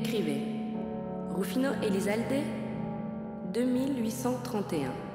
Écrivez. Rufino Elizalde, 2831.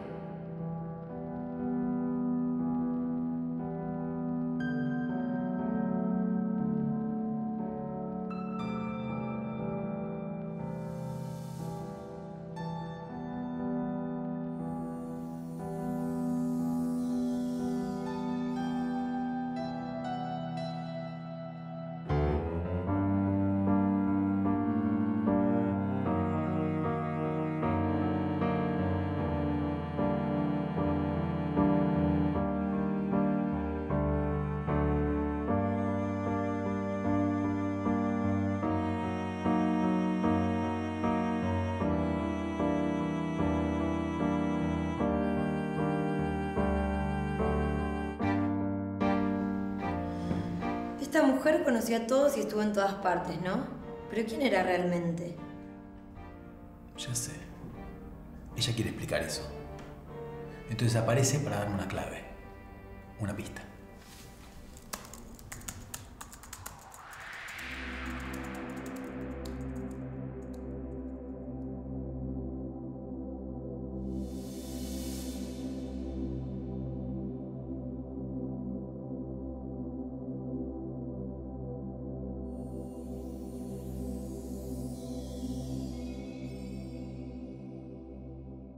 Esta mujer conoció a todos y estuvo en todas partes, ¿no? Pero ¿quién era realmente? Ya sé. Ella quiere explicar eso. Entonces aparece para darme una clave, una pista.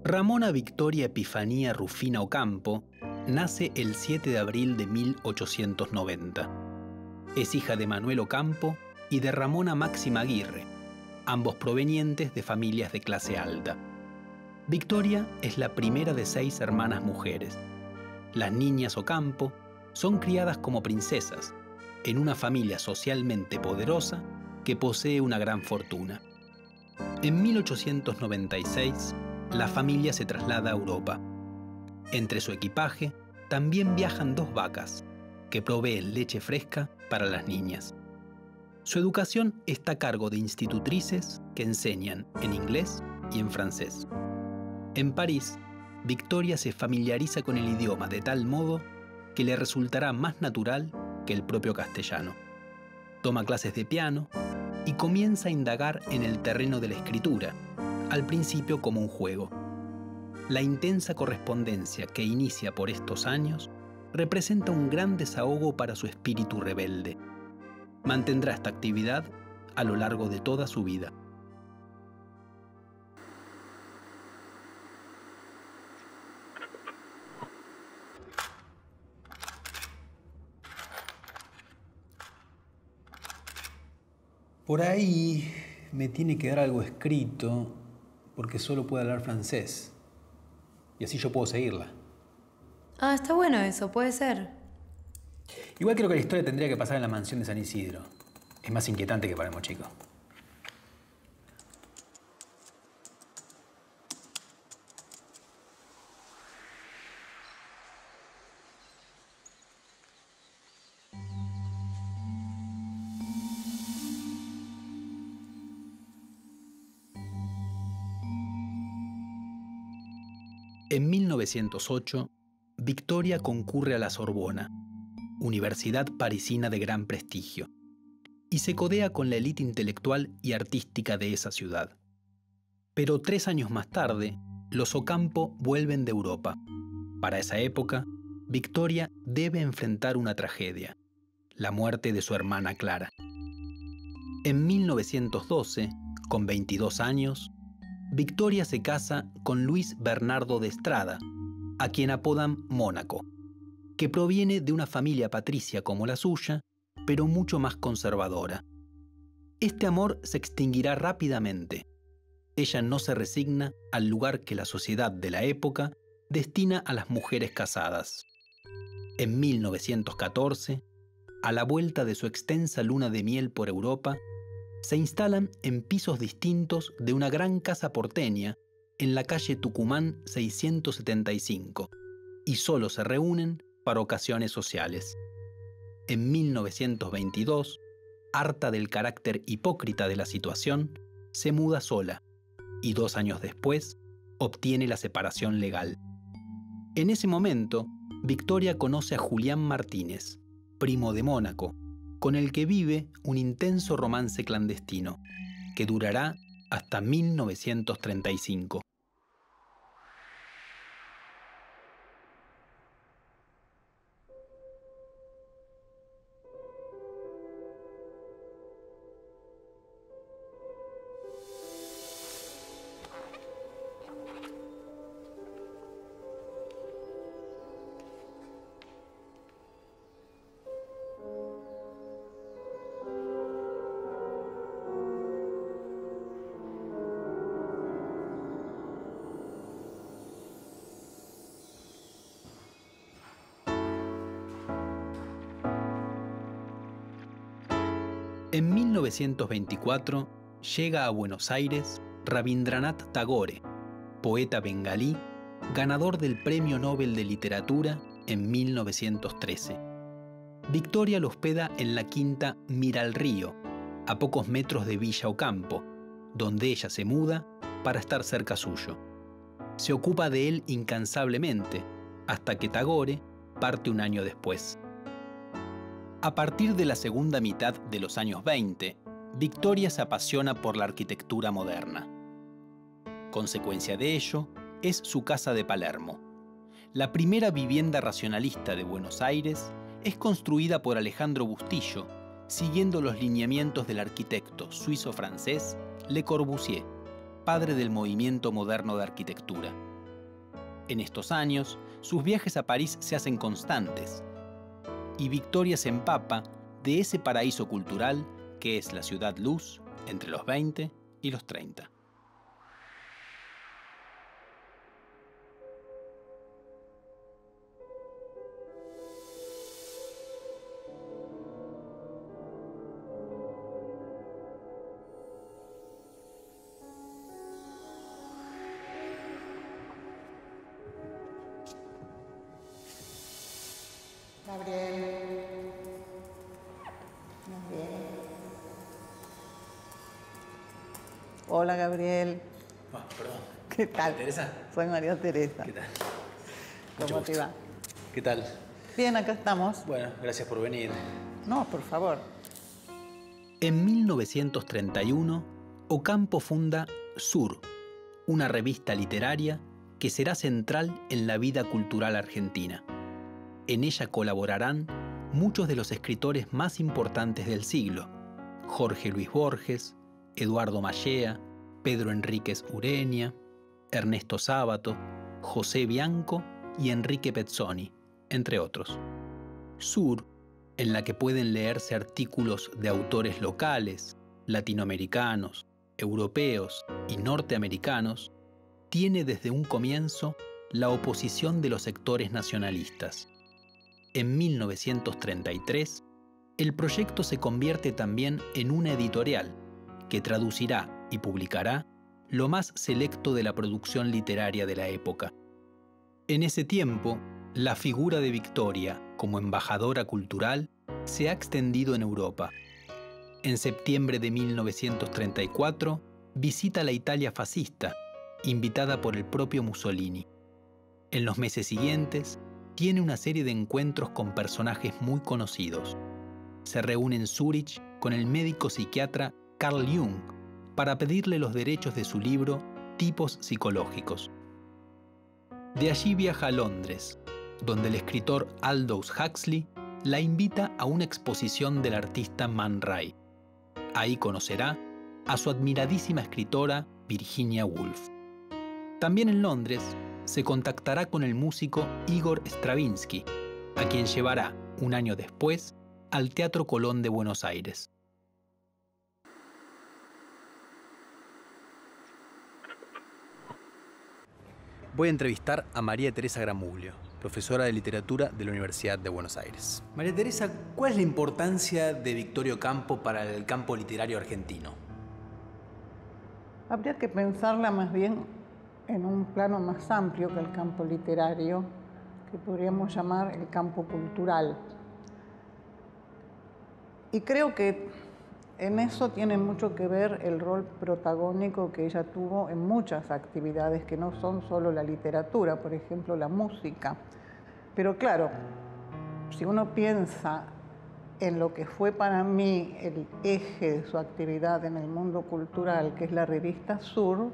Ramona Victoria Epifanía Rufina Ocampo nace el 7 de abril de 1890. Es hija de Manuel Ocampo y de Ramona Máxima Aguirre, ambos provenientes de familias de clase alta. Victoria es la primera de seis hermanas mujeres. Las niñas Ocampo son criadas como princesas en una familia socialmente poderosa que posee una gran fortuna. En 1896, la familia se traslada a Europa. Entre su equipaje también viajan dos vacas, que proveen leche fresca para las niñas. Su educación está a cargo de institutrices que enseñan en inglés y en francés. En París, Victoria se familiariza con el idioma de tal modo que le resultará más natural que el propio castellano. Toma clases de piano y comienza a indagar en el terreno de la escritura, al principio como un juego. La intensa correspondencia que inicia por estos años representa un gran desahogo para su espíritu rebelde. Mantendrá esta actividad a lo largo de toda su vida. Por ahí me tiene que dar algo escrito porque solo puede hablar francés. Y así yo puedo seguirla. Ah, está bueno eso, puede ser. Igual creo que la historia tendría que pasar en la mansión de San Isidro. Es más inquietante que para el mochico. En 1908, Victoria concurre a la Sorbona, universidad parisina de gran prestigio, y se codea con la élite intelectual y artística de esa ciudad. Pero tres años más tarde, los Ocampo vuelven de Europa. Para esa época, Victoria debe enfrentar una tragedia, la muerte de su hermana Clara. En 1912, con 22 años, Victoria se casa con Luis Bernardo de Estrada, a quien apodan Mónaco, que proviene de una familia patricia como la suya, pero mucho más conservadora. Este amor se extinguirá rápidamente. Ella no se resigna al lugar que la sociedad de la época destina a las mujeres casadas. En 1914, a la vuelta de su extensa luna de miel por Europa, se instalan en pisos distintos de una gran casa porteña en la calle Tucumán 675 y solo se reúnen para ocasiones sociales. En 1922, harta del carácter hipócrita de la situación, se muda sola y dos años después obtiene la separación legal. En ese momento, Victoria conoce a Julián Martínez, primo de Mónaco, con el que vive un intenso romance clandestino. que durará hasta 1935. En 1924 llega a Buenos Aires Rabindranath Tagore, poeta bengalí, ganador del Premio Nobel de Literatura en 1913. Victoria lo hospeda en la quinta Miral Río, a pocos metros de Villa Ocampo, donde ella se muda para estar cerca suyo. Se ocupa de él incansablemente, hasta que Tagore parte un año después. A partir de la segunda mitad de los años 20, Victoria se apasiona por la arquitectura moderna. Consecuencia de ello es su casa de Palermo. La primera vivienda racionalista de Buenos Aires es construida por Alejandro Bustillo, siguiendo los lineamientos del arquitecto suizo-francés Le Corbusier, padre del movimiento moderno de arquitectura. En estos años, sus viajes a París se hacen constantes y Victoria se empapa de ese paraíso cultural que es la ciudad luz entre los 20 y los 30. ¿Qué tal? ¿María Teresa? Soy María Teresa. ¿Qué tal? ¿Cómo Mucho te gusto. va? ¿Qué tal? Bien, acá estamos. Bueno, gracias por venir. No, por favor. En 1931, Ocampo funda Sur, una revista literaria que será central en la vida cultural argentina. En ella colaborarán muchos de los escritores más importantes del siglo, Jorge Luis Borges, Eduardo Mallea, Pedro Enríquez Ureña, Ernesto Sábato, José Bianco y Enrique Pezzoni, entre otros. Sur, en la que pueden leerse artículos de autores locales, latinoamericanos, europeos y norteamericanos, tiene desde un comienzo la oposición de los sectores nacionalistas. En 1933, el proyecto se convierte también en una editorial que traducirá y publicará lo más selecto de la producción literaria de la época. En ese tiempo, la figura de Victoria como embajadora cultural se ha extendido en Europa. En septiembre de 1934, visita la Italia fascista, invitada por el propio Mussolini. En los meses siguientes, tiene una serie de encuentros con personajes muy conocidos. Se reúne en Zúrich con el médico psiquiatra Carl Jung para pedirle los derechos de su libro Tipos Psicológicos. De allí viaja a Londres, donde el escritor Aldous Huxley la invita a una exposición del artista Man Ray. Ahí conocerá a su admiradísima escritora Virginia Woolf. También en Londres se contactará con el músico Igor Stravinsky, a quien llevará, un año después, al Teatro Colón de Buenos Aires. Voy a entrevistar a María Teresa Gramuglio, profesora de literatura de la Universidad de Buenos Aires. María Teresa, ¿cuál es la importancia de Victorio Campo para el campo literario argentino? Habría que pensarla más bien en un plano más amplio que el campo literario, que podríamos llamar el campo cultural. Y creo que en eso tiene mucho que ver el rol protagónico que ella tuvo en muchas actividades que no son solo la literatura, por ejemplo la música. Pero claro, si uno piensa en lo que fue para mí el eje de su actividad en el mundo cultural, que es la revista Sur,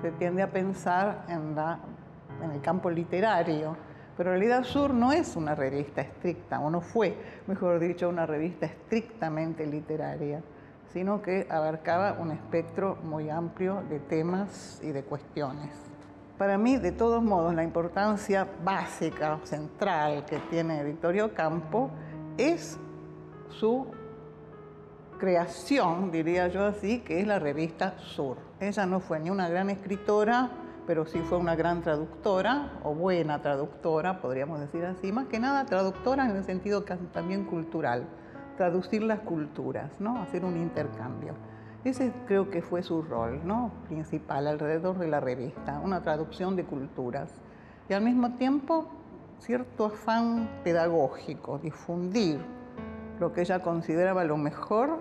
se tiende a pensar en, el campo literario. Pero realidad Sur no es una revista estricta, o no fue, mejor dicho, una revista estrictamente literaria, sino que abarcaba un espectro muy amplio de temas y de cuestiones. Para mí, de todos modos, la importancia básica, central que tiene Victorio Campo es su creación, diría yo así, que es la revista Sur. Ella no fue ni una gran escritora, pero sí fue una gran traductora, o buena traductora, podríamos decir así, más que nada traductora en el sentido también cultural, traducir las culturas, ¿no? hacer un intercambio. Ese creo que fue su rol ¿no? principal alrededor de la revista, una traducción de culturas. Y al mismo tiempo, cierto afán pedagógico, difundir lo que ella consideraba lo mejor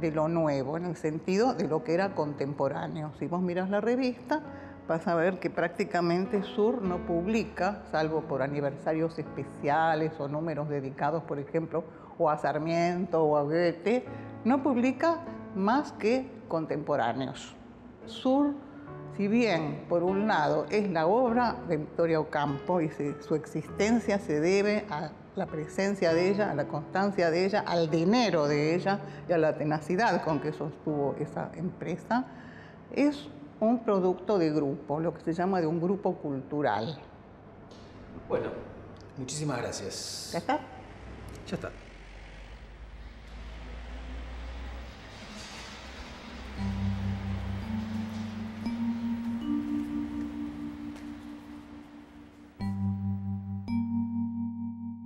de lo nuevo, en el sentido de lo que era contemporáneo. Si vos miras la revista, vas a ver que prácticamente Sur no publica, salvo por aniversarios especiales o números dedicados, por ejemplo, o a Sarmiento o a Goethe, no publica más que contemporáneos. Sur, si bien por un lado es la obra de Victoria Ocampo y su existencia se debe a la presencia de ella, a la constancia de ella, al dinero de ella y a la tenacidad con que sostuvo esa empresa, es un producto de grupo, lo que se llama de un grupo cultural. Bueno, muchísimas gracias. ¿Ya está? Ya está.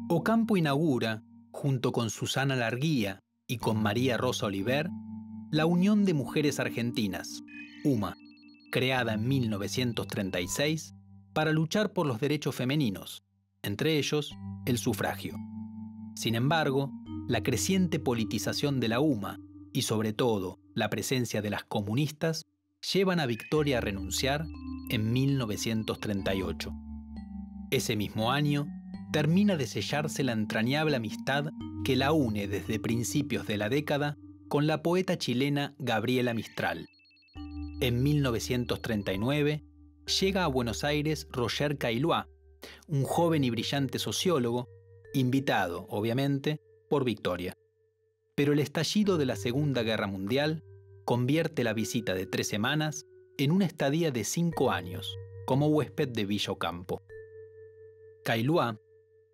Ocampo inaugura, junto con Susana Larguía y con María Rosa Oliver, la Unión de Mujeres Argentinas, UMA, creada en 1936 para luchar por los derechos femeninos, entre ellos el sufragio. Sin embargo, la creciente politización de la UMA y sobre todo la presencia de las comunistas llevan a Victoria a renunciar en 1938. Ese mismo año, termina de sellarse la entrañable amistad que la une desde principios de la década con la poeta chilena Gabriela Mistral. En 1939 llega a Buenos Aires Roger Caillois, un joven y brillante sociólogo, invitado, obviamente, por Victoria. Pero el estallido de la Segunda Guerra Mundial convierte la visita de tres semanas en una estadía de cinco años como huésped de Villa Ocampo. Caillois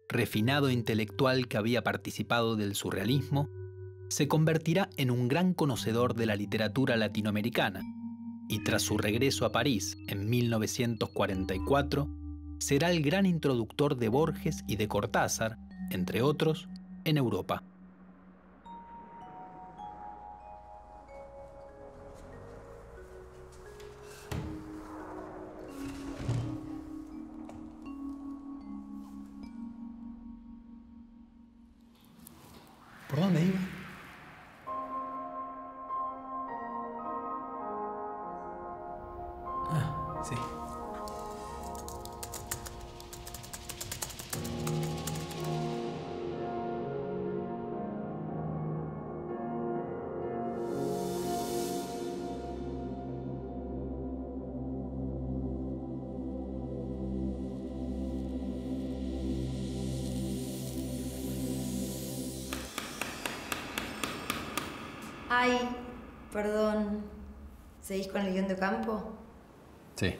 refinado intelectual que había participado del surrealismo, se convertirá en un gran conocedor de la literatura latinoamericana y tras su regreso a París en 1944, será el gran introductor de Borges y de Cortázar, entre otros, en Europa. Ay, perdón. ¿Seguís con el guion de campo? Sí.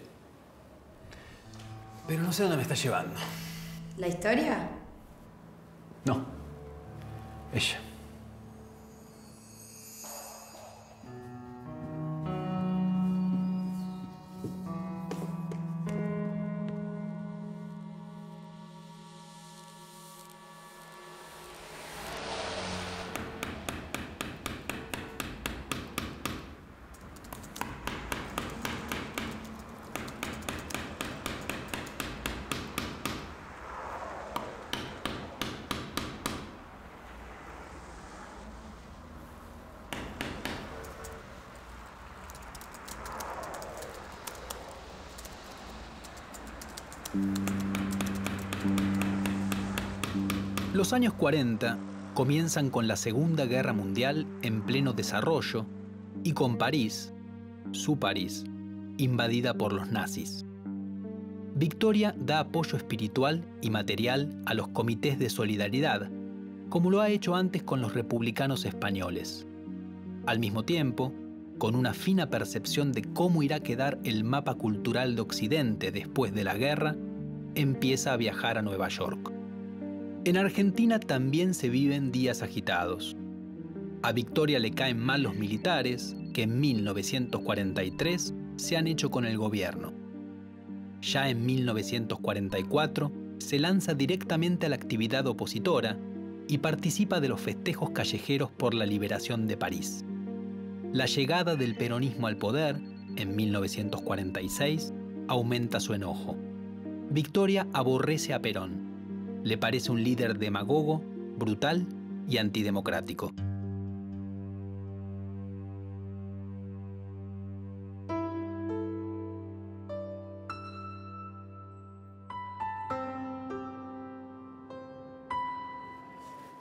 Pero no sé dónde me está llevando. ¿La historia? Los años 40 comienzan con la Segunda Guerra Mundial en pleno desarrollo y con París, su París, invadida por los nazis. Victoria da apoyo espiritual y material a los comités de solidaridad, como lo ha hecho antes con los republicanos españoles. Al mismo tiempo, con una fina percepción de cómo irá a quedar el mapa cultural de Occidente después de la guerra, empieza a viajar a Nueva York. En Argentina también se viven días agitados. A Victoria le caen mal los militares que en 1943 se han hecho con el gobierno. Ya en 1944 se lanza directamente a la actividad opositora y participa de los festejos callejeros por la liberación de París. La llegada del peronismo al poder, en 1946, aumenta su enojo. Victoria aborrece a Perón. Le parece un líder demagogo, brutal y antidemocrático.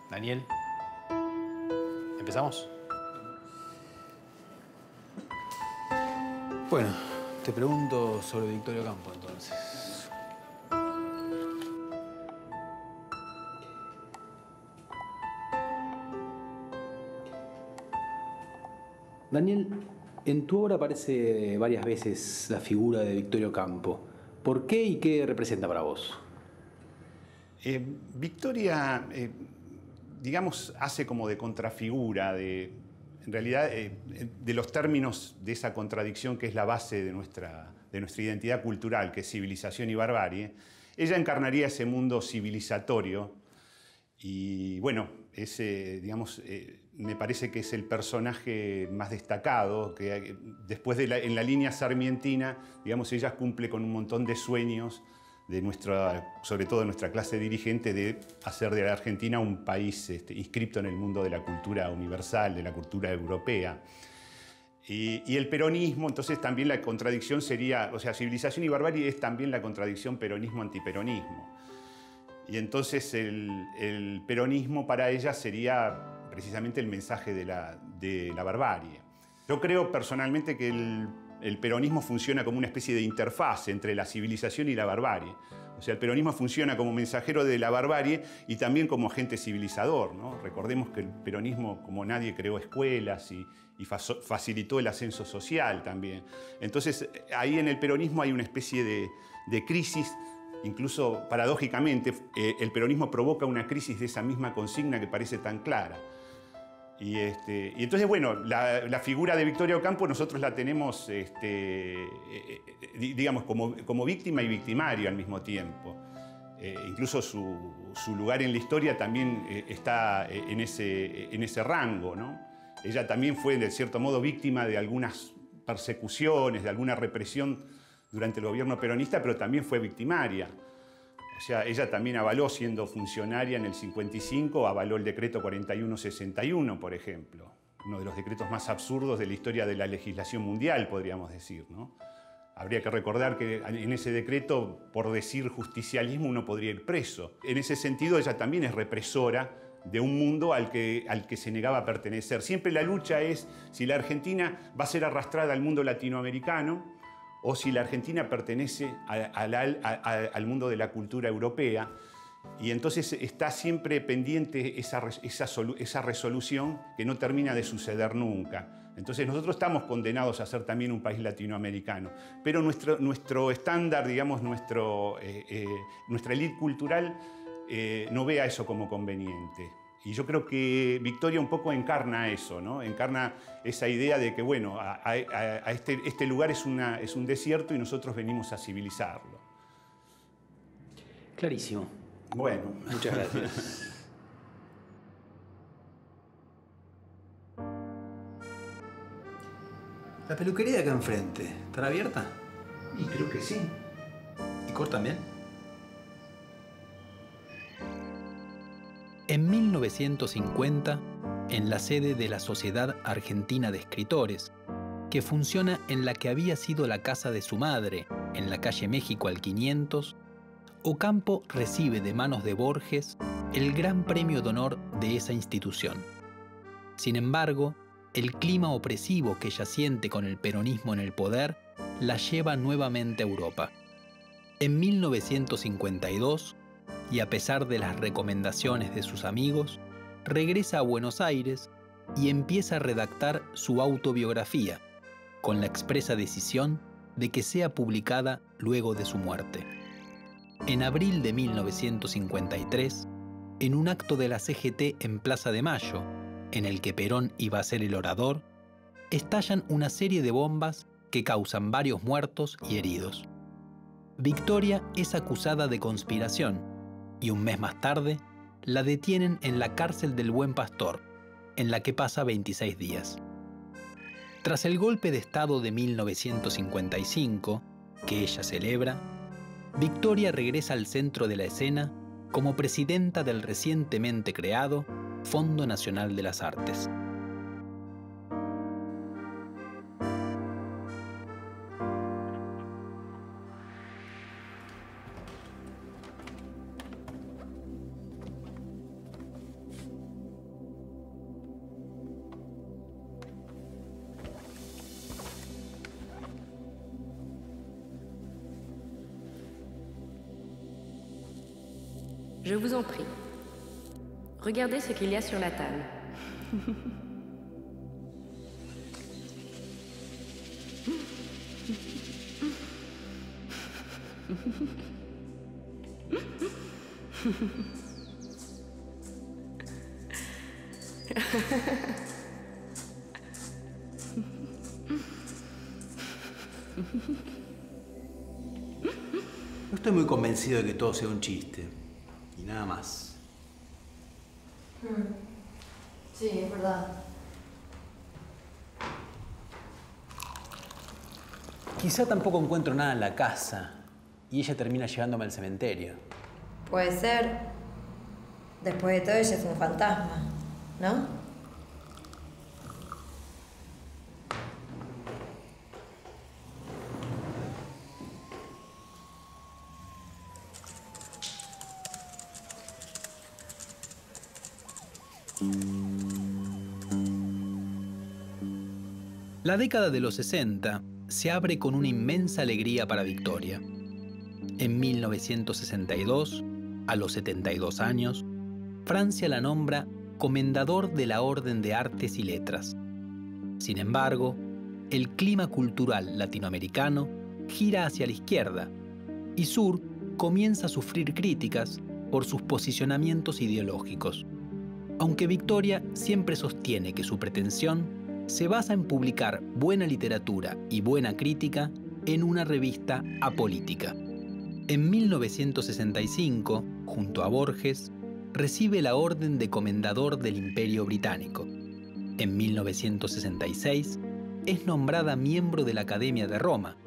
Daniel, ¿empezamos? Bueno, te pregunto sobre Victorio Campo entonces. Daniel, en tu obra aparece varias veces la figura de Victorio Campo. ¿Por qué y qué representa para vos? Eh, Victoria, eh, digamos, hace como de contrafigura, de, en realidad, eh, de los términos de esa contradicción que es la base de nuestra, de nuestra identidad cultural, que es civilización y barbarie. Ella encarnaría ese mundo civilizatorio y, bueno, ese, digamos, me parece que es el personaje más destacado, que después de en la línea sarmientina, digamos, ella cumple con un montón de sueños de nuestra, sobre todo de nuestra clase dirigente, de hacer de la Argentina un país este, inscripto en el mundo de la cultura universal, de la cultura europea. Y, el peronismo, entonces también la contradicción sería, o sea, civilización y barbarie es también la contradicción peronismo-antiperonismo. Y entonces el peronismo para ella sería precisamente el mensaje de la, de la barbarie. Yo creo personalmente que el, el, peronismo funciona como una especie de interfaz entre la civilización y la barbarie. O sea, el peronismo funciona como mensajero de la barbarie y también como agente civilizador. ¿no? Recordemos que el peronismo, como nadie, creó escuelas y, y facilitó el ascenso social también. Entonces, ahí en el peronismo hay una especie de, de crisis Incluso paradójicamente, eh, el peronismo provoca una crisis de esa misma consigna que parece tan clara. Y, este, y, entonces, bueno, la, la, figura de Victoria Ocampo nosotros la tenemos, este, eh, digamos, como, como, víctima y victimario al mismo tiempo. Eh, incluso su, su, lugar en la historia también eh, está en ese, en ese rango, ¿no? Ella también fue, de cierto modo, víctima de algunas persecuciones, de alguna represión durante el gobierno peronista, pero también fue victimaria. O sea, ella también avaló, siendo funcionaria en el 55, avaló el decreto 4161, por ejemplo. Uno de los decretos más absurdos de la historia de la legislación mundial, podríamos decir. ¿no? Habría que recordar que en ese decreto, por decir justicialismo, uno podría ir preso. En ese sentido, ella también es represora de un mundo al que, al que se negaba a pertenecer. Siempre la lucha es si la Argentina va a ser arrastrada al mundo latinoamericano o si la Argentina pertenece al mundo de la cultura europea. Y entonces está siempre pendiente esa, resolución que no termina de suceder nunca. Entonces nosotros estamos condenados a ser también un país latinoamericano, pero nuestro, nuestro estándar, digamos, nuestro, eh, eh, nuestra élite cultural eh, no vea eso como conveniente. Y yo creo que Victoria un poco encarna eso, ¿no? Encarna esa idea de que, bueno, a, a, a este, este, lugar es, una, es un desierto y nosotros venimos a civilizarlo. Clarísimo. Bueno. Muchas gracias. La peluquería de acá enfrente, ¿estará abierta? Y creo que sí. ¿Y cortan bien? En 1950, en la sede de la Sociedad Argentina de Escritores, que funciona en la que había sido la casa de su madre, en la calle México al 500, Ocampo recibe de manos de Borges el gran premio de honor de esa institución. Sin embargo, el clima opresivo que ella siente con el peronismo en el poder la lleva nuevamente a Europa. En 1952, y a pesar de las recomendaciones de sus amigos, regresa a Buenos Aires y empieza a redactar su autobiografía, con la expresa decisión de que sea publicada luego de su muerte. En abril de 1953, en un acto de la CGT en Plaza de Mayo, en el que Perón iba a ser el orador, estallan una serie de bombas que causan varios muertos y heridos. Victoria es acusada de conspiración y un mes más tarde la detienen en la cárcel del Buen Pastor, en la que pasa 26 días. Tras el golpe de Estado de 1955, que ella celebra, Victoria regresa al centro de la escena como presidenta del recientemente creado Fondo Nacional de las Artes. Regardez ce qu'il y a sur la table. No estoy muy convencido de que todo sea un chiste. Y nada más. Sí, es verdad. Quizá tampoco encuentro nada en la casa y ella termina llevándome al cementerio. Puede ser. Después de todo, ella es un fantasma, ¿no? La década de los 60 se abre con una inmensa alegría para Victoria. En 1962, a los 72 años, Francia la nombra comendador de la Orden de Artes y Letras. Sin embargo, el clima cultural latinoamericano gira hacia la izquierda y Sur comienza a sufrir críticas por sus posicionamientos ideológicos. Aunque Victoria siempre sostiene que su pretensión se basa en publicar buena literatura y buena crítica en una revista apolítica. En 1965, junto a Borges, recibe la Orden de Comendador del Imperio Británico. En 1966, es nombrada miembro de la Academia de Roma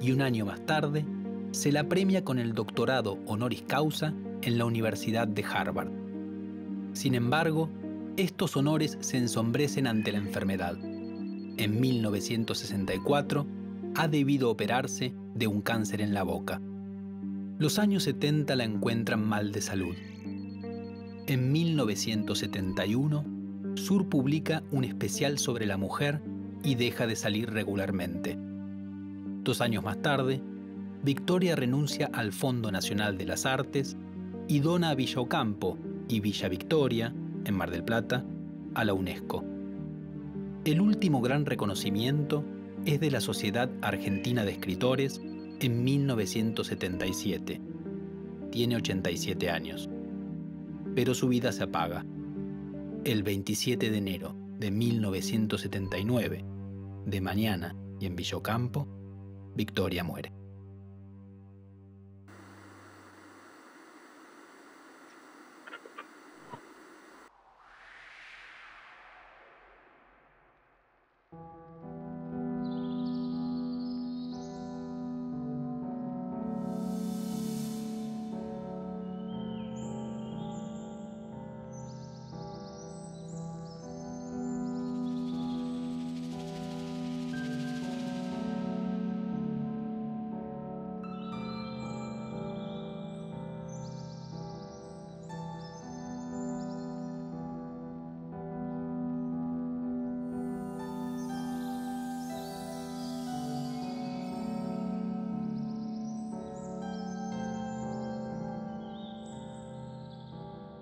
y un año más tarde se la premia con el doctorado honoris causa en la Universidad de Harvard. Sin embargo, estos honores se ensombrecen ante la enfermedad. En 1964 ha debido operarse de un cáncer en la boca. Los años 70 la encuentran mal de salud. En 1971, Sur publica un especial sobre la mujer y deja de salir regularmente. Dos años más tarde, Victoria renuncia al Fondo Nacional de las Artes y dona a Villa Ocampo y Villa Victoria, en Mar del Plata, a la UNESCO. El último gran reconocimiento es de la Sociedad Argentina de Escritores en 1977. Tiene 87 años. Pero su vida se apaga. El 27 de enero de 1979, de mañana y en Villocampo, Victoria muere.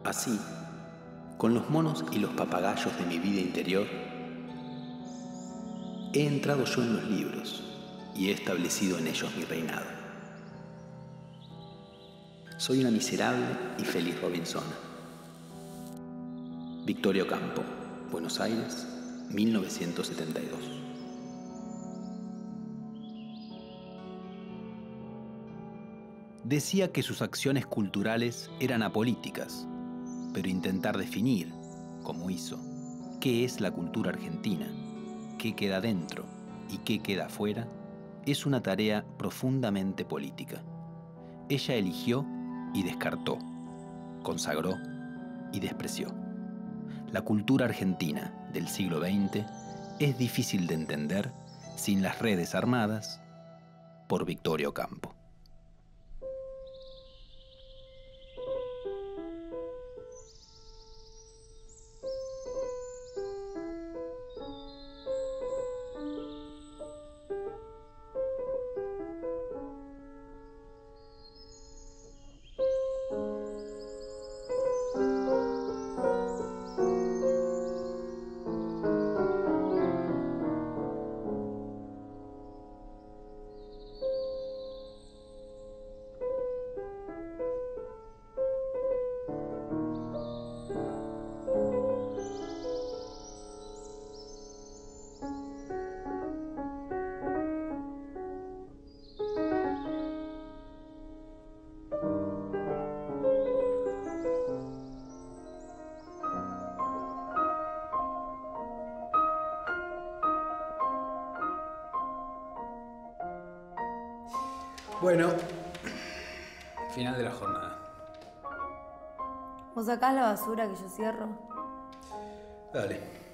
Así, con los monos y los papagayos de mi vida interior, he entrado yo en los libros y he establecido en ellos mi reinado. Soy una miserable y feliz Robinson. Victorio Campo, Buenos Aires, 1972. Decía que sus acciones culturales eran apolíticas, pero intentar definir, como hizo, qué es la cultura argentina, qué queda dentro y qué queda afuera, es una tarea profundamente política. Ella eligió y descartó, consagró y despreció. La cultura argentina del siglo XX es difícil de entender sin las redes armadas por Victorio Campo. Bueno, final de la jornada. ¿Vos sacás la basura que yo cierro? Dale.